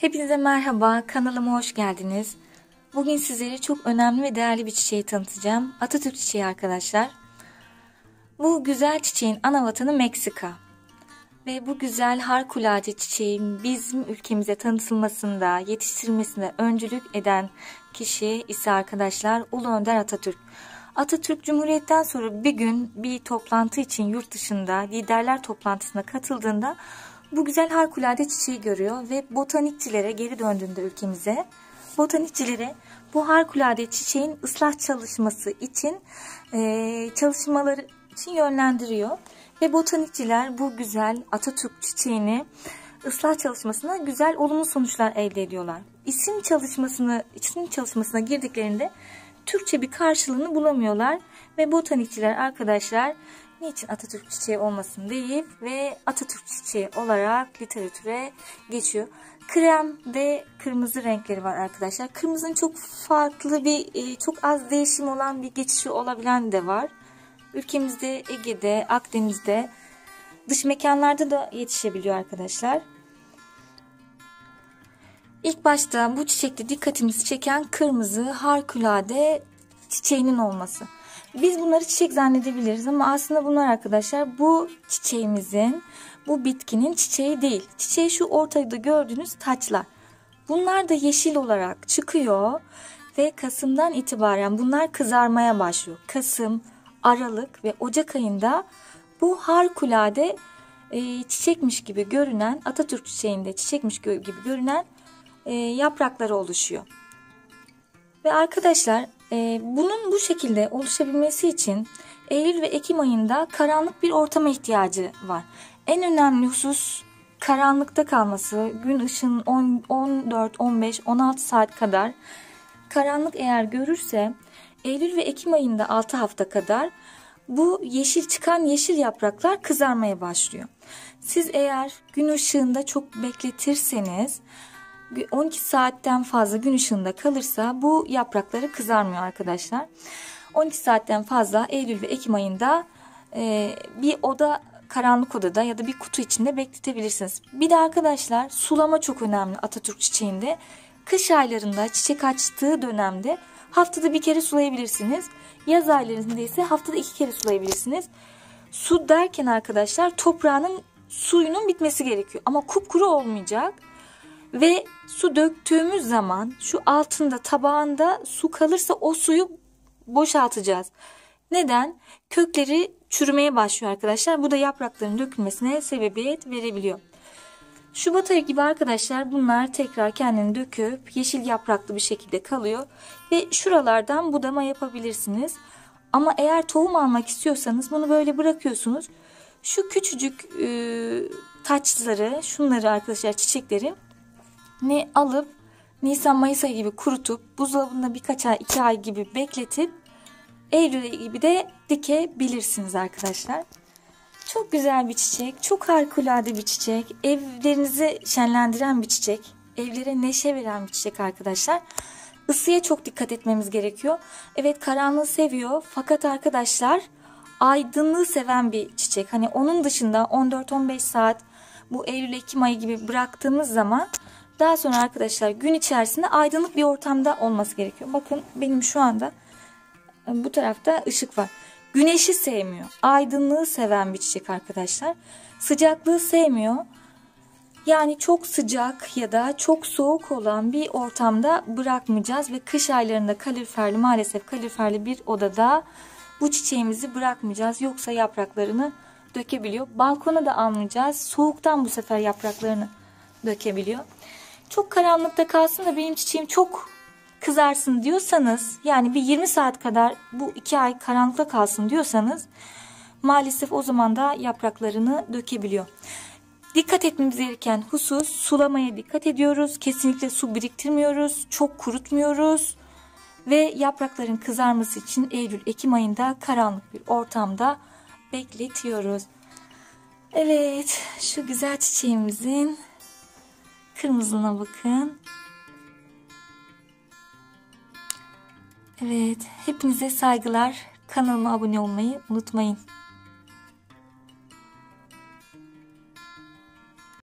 Hepinize merhaba, kanalıma hoş geldiniz. Bugün sizlere çok önemli ve değerli bir çiçeği tanıtacağım. Atatürk çiçeği arkadaşlar. Bu güzel çiçeğin ana vatanı Meksika. Ve bu güzel harikulade çiçeğin bizim ülkemize tanıtılmasında, yetiştirilmesinde öncülük eden kişi ise arkadaşlar Ulu Önder Atatürk. Atatürk Cumhuriyet'ten sonra bir gün bir toplantı için yurt dışında liderler toplantısına katıldığında bu güzel harikulade çiçeği görüyor ve botanikçilere geri döndüğünde ülkemize botanikçilere bu harikulade çiçeğin ıslah çalışması için e, çalışmaları için yönlendiriyor. Ve botanikçiler bu güzel Atatürk çiçeğini ıslah çalışmasına güzel olumlu sonuçlar elde ediyorlar. İsim çalışmasını, isim çalışmasına girdiklerinde Türkçe bir karşılığını bulamıyorlar ve botanikçiler arkadaşlar niçin Atatürk çiçeği olmasın deyip ve Atatürk çiçeği olarak literatüre geçiyor. Krem ve kırmızı renkleri var arkadaşlar. Kırmızının çok farklı bir, e, çok az değişim olan bir geçişi olabilen de var. Ülkemizde, Ege'de, Akdeniz'de, dış mekanlarda da yetişebiliyor arkadaşlar. İlk başta bu çiçekte dikkatimizi çeken kırmızı harikulade çiçeğinin olması. Biz bunları çiçek zannedebiliriz ama aslında bunlar arkadaşlar bu çiçeğimizin, bu bitkinin çiçeği değil. Çiçeği şu ortada gördüğünüz taçlar. Bunlar da yeşil olarak çıkıyor ve Kasım'dan itibaren bunlar kızarmaya başlıyor. Kasım, Aralık ve Ocak ayında bu harikulade e, çiçekmiş gibi görünen Atatürk çiçeğinde çiçekmiş gibi görünen e, yaprakları oluşuyor. Ve arkadaşlar e, bunun bu şekilde oluşabilmesi için Eylül ve Ekim ayında karanlık bir ortama ihtiyacı var. En önemli husus karanlıkta kalması, gün ışığının 14, 15, 16 saat kadar karanlık eğer görürse Eylül ve Ekim ayında 6 hafta kadar bu yeşil çıkan yeşil yapraklar kızarmaya başlıyor. Siz eğer gün ışığında çok bekletirseniz 12 saatten fazla gün ışığında kalırsa bu yaprakları kızarmıyor arkadaşlar. 12 saatten fazla Eylül ve Ekim ayında e, bir oda karanlık odada ya da bir kutu içinde bekletebilirsiniz. Bir de arkadaşlar sulama çok önemli Atatürk çiçeğinde. Kış aylarında çiçek açtığı dönemde haftada bir kere sulayabilirsiniz. Yaz aylarında ise haftada iki kere sulayabilirsiniz. Su derken arkadaşlar toprağının suyunun bitmesi gerekiyor. Ama kupkuru olmayacak. Ve su döktüğümüz zaman şu altında tabağında su kalırsa o suyu boşaltacağız. Neden? Kökleri çürümeye başlıyor arkadaşlar. Bu da yaprakların dökülmesine sebebiyet verebiliyor. Şubat ayı gibi arkadaşlar bunlar tekrar kendini döküp yeşil yapraklı bir şekilde kalıyor. Ve şuralardan budama yapabilirsiniz. Ama eğer tohum almak istiyorsanız bunu böyle bırakıyorsunuz. Şu küçücük e, taçları, şunları arkadaşlar çiçekleri ne alıp Nisan Mayıs ayı gibi kurutup buzdolabında birkaç ay iki ay gibi bekletip Eylül gibi de dikebilirsiniz arkadaşlar. Çok güzel bir çiçek. Çok harikulade bir çiçek. Evlerinizi şenlendiren bir çiçek. Evlere neşe veren bir çiçek arkadaşlar. Isıya çok dikkat etmemiz gerekiyor. Evet karanlığı seviyor. Fakat arkadaşlar aydınlığı seven bir çiçek. Hani onun dışında 14-15 saat bu Eylül-Ekim ayı gibi bıraktığımız zaman daha sonra arkadaşlar gün içerisinde aydınlık bir ortamda olması gerekiyor. Bakın benim şu anda e, bu tarafta ışık var. Güneşi sevmiyor. Aydınlığı seven bir çiçek arkadaşlar. Sıcaklığı sevmiyor. Yani çok sıcak ya da çok soğuk olan bir ortamda bırakmayacağız ve kış aylarında kaloriferli maalesef kaloriferli bir odada bu çiçeğimizi bırakmayacağız. Yoksa yapraklarını dökebiliyor. Balkona da almayacağız. Soğuktan bu sefer yapraklarını dökebiliyor. Çok karanlıkta kalsın da benim çiçeğim çok kızarsın diyorsanız yani bir 20 saat kadar bu 2 ay karanlıkta kalsın diyorsanız maalesef o zaman da yapraklarını dökebiliyor. Dikkat etmemiz gereken husus sulamaya dikkat ediyoruz. Kesinlikle su biriktirmiyoruz. Çok kurutmuyoruz. Ve yaprakların kızarması için Eylül-Ekim ayında karanlık bir ortamda bekletiyoruz. Evet şu güzel çiçeğimizin kırmızına bakın. Evet hepinize saygılar. Kanalıma abone olmayı unutmayın.